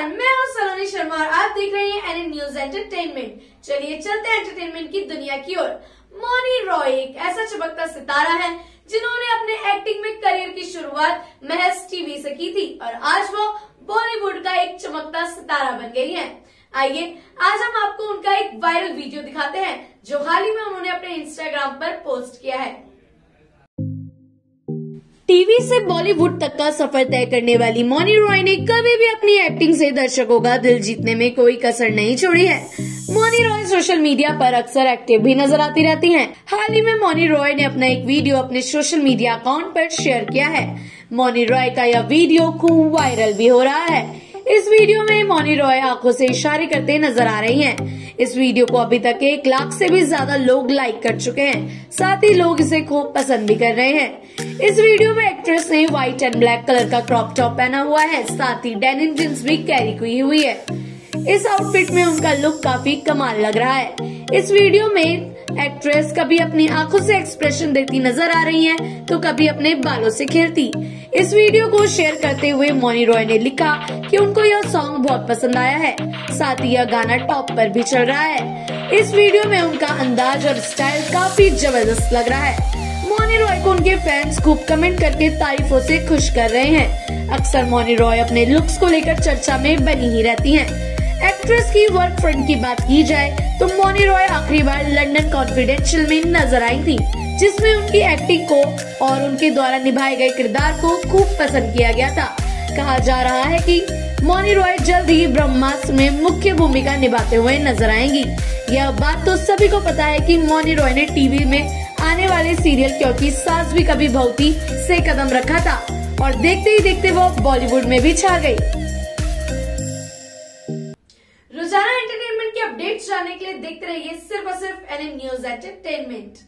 शर्मा और आप देख रहे हैं एन न्यूज़ एंटरटेनमेंट चलिए चलते हैं एंटरटेनमेंट की दुनिया की ओर। मोनी रॉय एक ऐसा चमकता सितारा है, जिन्होंने अपने एक्टिंग में करियर की शुरुआत महज टीवी से की थी, और आज वो बॉलीवुड का एक चमकता सितारा बन गई है। आइए, आज हम आपको उनका एक वायरल वीडियो दिखाते हैं, जो हाल ही में उन्होंने अपने इंस्टाग्राम पर पोस्ट किया है। टीवी से बॉलीवुड तक का सफ़र तय करने वाली मोनी रॉय ने कभी भी अपनी एक्टिंग से दर्शकों का दिल जीतने में कोई कसर नहीं छोड़ी है। मोनी रॉय सोशल मीडिया पर अक्सर एक्टिव भी नज़र आती रहती हैं। हाल ही में मोनी रॉय ने अपना एक वीडियो अपने सोशल मीडिया अकाउंट पर शेयर किया है। मोनी रॉय का यह वीडियो खूब वायरल भी हो रहा है। इस वीडियो में मोनी रॉय आँखों से इशारे करते नज़र आ रही हैं। इस वीडियो को अभी तक एक लाख से भी ज़्यादा लोग लाइक कर चुके हैं। साथ ही लोग इसे खूब पसंद भी कर रहे हैं। इस वीडियो में एक्ट्रेस ने व्हाइट एंड ब्लैक कलर का क्रॉप टॉप पहना हुआ है। साथ ही डेनिम जींस भी कैरी की हुई है। इस आउटफिट में उनका लुक काफ़ी कमाल लग रहा है। इस वीडियो में एक्ट्रेस कभी अपनी आँखों से एक्सप्रेशन देती नज़र आ रही हैं, तो कभी अपने बालों से खेलती। इस वीडियो को शेयर करते हुए मोनी रॉय ने लिखा कि उनको यह सॉन्ग बहुत पसंद आया है। साथ ही यह गाना टॉप पर भी चल रहा है। इस वीडियो में उनका अंदाज और स्टाइल काफ़ी ज़बरदस्त लग रहा है। मोनी रॉय को उनके फैंस खूब कमेंट करके तारीफों से खुश कर रहे हैं। अक्सर मोनी रॉय अपने लुक्स को लेकर चर्चा में बनी ही रहती हैं। एक्ट्रेस की वर्क फ्रंट की बात की जाए तो मोनी रॉय आखिरी बार लंदन कॉन्फिडेंशियल में नज़र आई थी, जिसमें उनकी एक्टिंग को और उनके द्वारा निभाए गए किरदार को खूब पसंद किया गया था। कहा जा रहा है कि मोनी रॉय जल्द ही ब्रह्मास्त्र में मुख्य भूमिका निभाते हुए नज़र आएँगी। यह बात तो सभी को पता है कि मोनी रॉय ने टीवी में आने वाले सीरियल क्योंकि सास भी कभी बहुती से कदम रखा था, और देखते ही देखते वो बॉलीवुड में भी छा गई। रोज़ाना एंटरटेनमेंट की अपडेट्स जानने के लिए देखते रहिए सिर्फ़ और सिर्फ़ एन न्यूज़ एंटरटेनमेंट